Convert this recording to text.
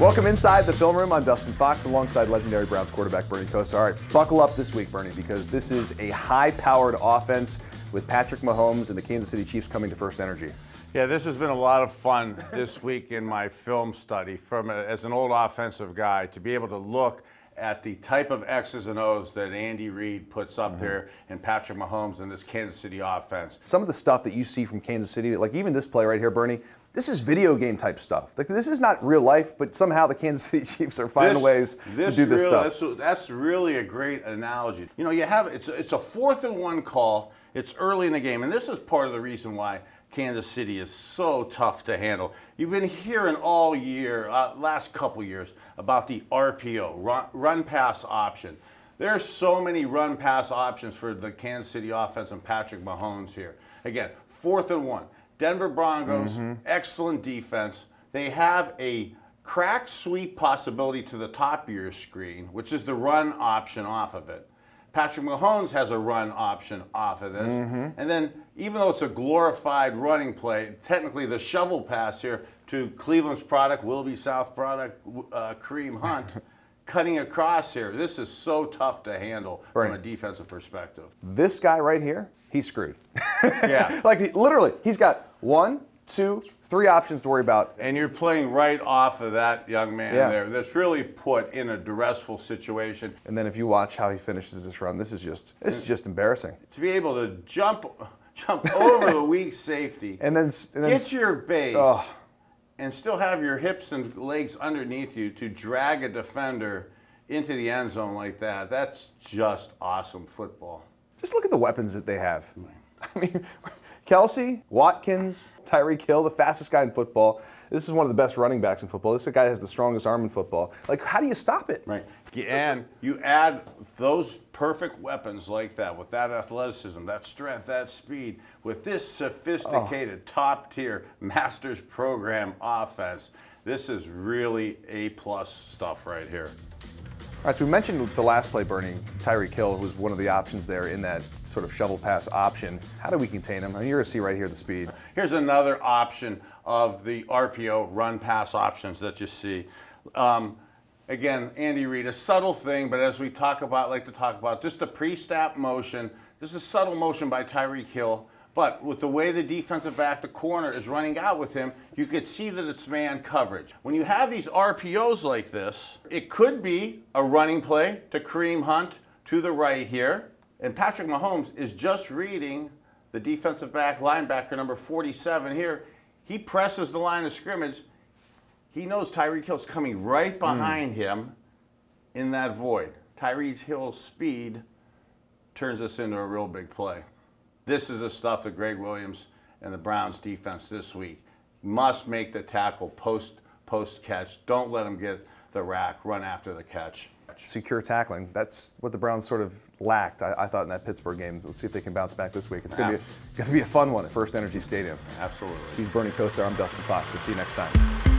Welcome inside the film room. I'm Dustin Fox alongside legendary Browns quarterback Bernie Kosar. All right, buckle up this week, Bernie, because this is a high powered offense with Patrick Mahomes and the Kansas City Chiefs coming to First Energy. Yeah, this has been a lot of fun this week in my film study. From a, as an old offensive guy, to be able to look at the type of X's and O's that Andy Reid puts up mm-hmm. here and Patrick Mahomes in this Kansas City offense. Some of the stuff that you see from Kansas City, like even this play right here, Bernie, this is video game type stuff. Like this is not real life, but somehow the Kansas City Chiefs are finding this, ways to do this really, stuff. That's, that's, really a great analogy. You know, you have it's it's a fourth and one call. It's early in the game, and this is part of the reason why Kansas City is so tough to handle. You've been hearing all year, uh, last couple years, about the RPO, run, run pass option. There are so many run pass options for the Kansas City offense and Patrick Mahomes here. Again, fourth and one. Denver Broncos, mm-hmm. excellent defense. They have a crack sweep possibility to the top of your screen, which is the run option off of it. Patrick Mahomes has a run option off of this. Mm-hmm. And then, even though it's a glorified running play, technically the shovel pass here to Cleveland's product, Willoughby South product, uh, Kareem Hunt, cutting across here. This is so tough to handle right. from a defensive perspective. This guy right here, he's screwed. yeah. like literally, he's got one, two, three options to worry about. And you're playing right off of that young man yeah. there. That's really put in a duressful situation. And then if you watch how he finishes this run, this is just this is just embarrassing. To be able to jump jump over the weak safety and then, and then get your base oh. and still have your hips and legs underneath you to drag a defender into the end zone like that. That's just awesome football. Just look at the weapons that they have. I mean, Kelce, Watkins, Tyreek Hill, the fastest guy in football. This is one of the best running backs in football. This guy has the strongest arm in football. Like, how do you stop it? Right. And you add those perfect weapons like that with that athleticism, that strength, that speed, with this sophisticated, oh. top tier Masters program offense. This is really A plus stuff right here. So we mentioned the last play, Bernie. Tyreek Hill was one of the options there in that sort of shovel pass option. How do we contain him? I mean, you're going to see right here the speed. Here's another option of the RPO run pass options that you see. Um, again, Andy Reid, a subtle thing, but as we talk about, like to talk about, just a pre-snap motion. This is a subtle motion by Tyreek Hill. But with the way the defensive back, the corner, is running out with him, you could see that it's man coverage. When you have these RPOs like this, it could be a running play to Kareem Hunt to the right here. And Patrick Mahomes is just reading the defensive back linebacker number 47 here. He presses the line of scrimmage. He knows Tyreek Hill's coming right behind mm. him in that void. Tyreek Hill's speed turns this into a real big play. This is the stuff that Gregg Williams and the Browns defense this week must make the tackle post post catch. Don't let them get the RAC, run after the catch. Secure tackling. That's what the Browns sort of lacked, I, I thought, in that Pittsburgh game. Let's see if they can bounce back this week. It's going to be, be a fun one at First Energy Stadium. Absolutely. He's Bernie Kosar. I'm Dustin Fox. We'll see you next time.